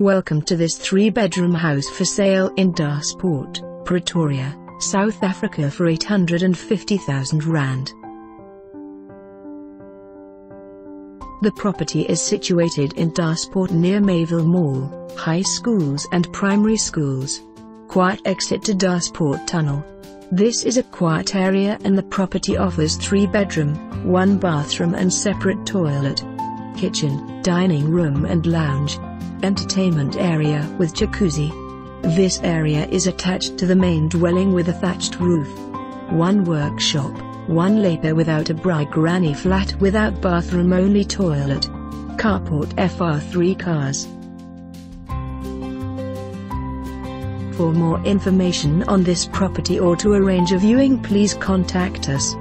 Welcome to this three-bedroom house for sale in Daspoort, Pretoria, South Africa for 850,000 rand. The property is situated in Daspoort near Mayville Mall, high schools and primary schools. Quiet exit to Daspoort Tunnel. This is a quiet area and the property offers three bedroom, one bathroom and separate toilet, kitchen, dining room and lounge. Entertainment area with jacuzzi. This area is attached to the main dwelling with a thatched roof. One workshop, one lapa without a bright granny flat without bathroom only toilet. Carport FR3 cars. For more information on this property or to arrange a viewing please contact us.